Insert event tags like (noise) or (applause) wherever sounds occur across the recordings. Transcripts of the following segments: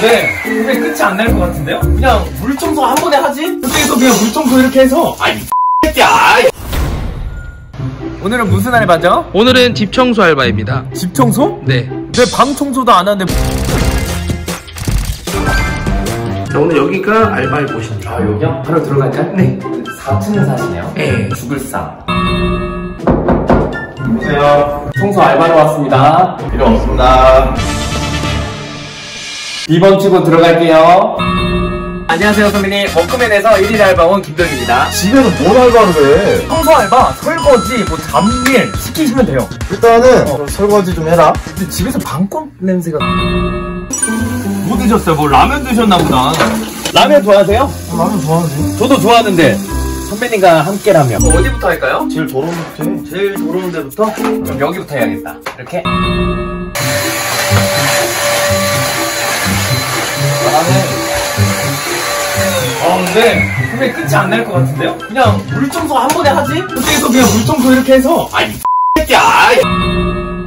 근데 근데 끝이 안 날 것 같은데요? 그냥 물 청소 한 번에 하지? 그때서 그냥 물 청소 이렇게 해서 아이 새끼야 오늘은 무슨 알바죠? 오늘은 집 청소 알바입니다. 집 청소? 네. 내 방 청소도 안 하는데 자, 오늘 여기가 알바의 곳입니다. 아 여기요? 바로 들어갈까요? 네 4층에 사시네요? 네. 죽을 상 안녕하세요 청소 알바로 왔습니다 필요 없습니다. 이번 주고 들어갈게요 안녕하세요 선배님 워크맨에서 1일 알바 온 김동입니다 집에서 뭘 알바를 해? 청소 알바, 설거지, 뭐 잡일 시키시면 돼요 일단은 설거지 좀 해라. 근데 집에서 방꽃 냄새가 뭐 드셨어요? 뭐 라면 드셨나 보다 라면 좋아하세요? 라면 좋아하지. 저도 좋아하는데 선배님과 함께라면 뭐 어디부터 할까요? 제일 더러운 것 해. 제일 더러운 데부터? 그럼 여기부터 해야겠다 이렇게 아 근데 근데 끝이 안 날 것 같은데요? 그냥 물 청소 한 번에 하지? 그때서 그냥 물 청소 이렇게 해서 아이 새끼야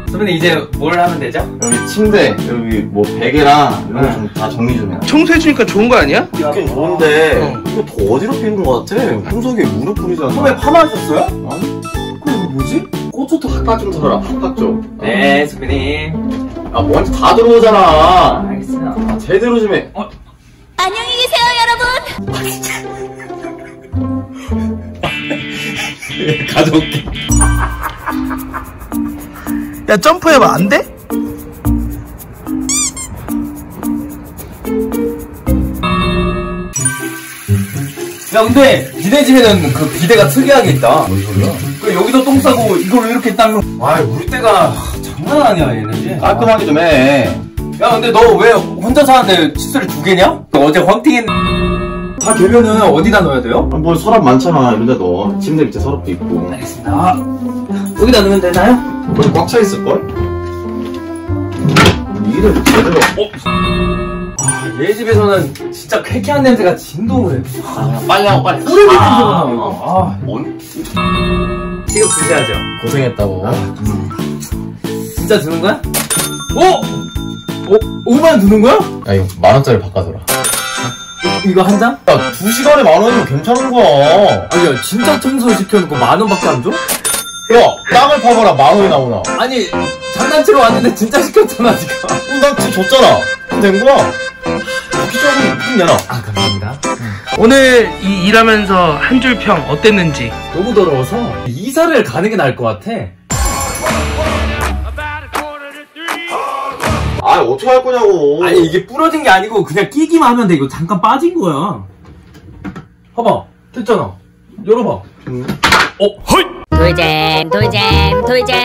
선배님 이제 뭘 하면 되죠? 여기 침대, 여기 뭐 베개랑 이런 거 좀 다 정리 좀 해라. 청소해주니까 좋은 거 아니야? 있긴 좋은데 어. 이거 더 어지럽히는 것 같아. 풍속에 무릎 뿌리잖아. 선배님 파마하셨어요? 아니? 그럼 뭐지? 고추 도 바깥 좀 털어라. 바깥 좀. 네 선배님 아 먼지 다 들어오잖아. 알겠습니다 아, 제대로 좀 해. 안녕히 계세요. (laughs) 가져올게 야, 점프해봐. 안 돼? 야 근데 니네 집에는 그 비데가 특이하게 있다 뭔 소리야? 그 여기도 똥 싸고 이걸 이렇게 닦는 아 물때가 장난 아니야 얘네 깔끔하게 좀 해. 야 근데 너 왜 혼자 사는데 칫솔이 두 개냐? 너 어제 헌팅했 다 개면은 어디다 넣어야 돼요? 아, 뭐 서랍 많잖아. 이런데 너 침대 밑에 서랍도 있고. 알겠습니다 아, 여기다 넣으면 되나요? 거기 꽉 차 있을 걸? 일을 제대로. 아 얘 집에서는 진짜 쾌쾌한 냄새가 진동을 해 아, 빨리 하고 빨리. 뿌리 냄새가 아, 나 이거 아 뭔? 지금 주셔야죠 고생했다고. 진짜 주는 거야? 오! 어? 5만 주는 거야? 야 이거 만 원짜리 바꿔줘라. 이거 한 장? 야, 두 시간에 만 원이면 괜찮은 거야. 아니 야 진짜 청소 시켜놓고 만 원밖에 안 줘? 야, 땅을 파봐라, 만 원이 나오나. 아니 장난치러 왔는데 진짜 시켰잖아 지금 그럼 난 진짜 줬잖아. 그럼 된 거야. 무슨 내놔. 아 감사합니다 오늘 이 일하면서 한 줄 평 어땠는지. 너무 더러워서 이사를 가는 게 나을 것 같아 아, 어떻게 할 거냐고. 아니 이게 부러진 게 아니고 그냥 끼기만 하면 돼 이거 잠깐 빠진 거야 봐봐 됐잖아 열어봐 음. 어? 헐! 돌잼, 돌잼, 돌잼.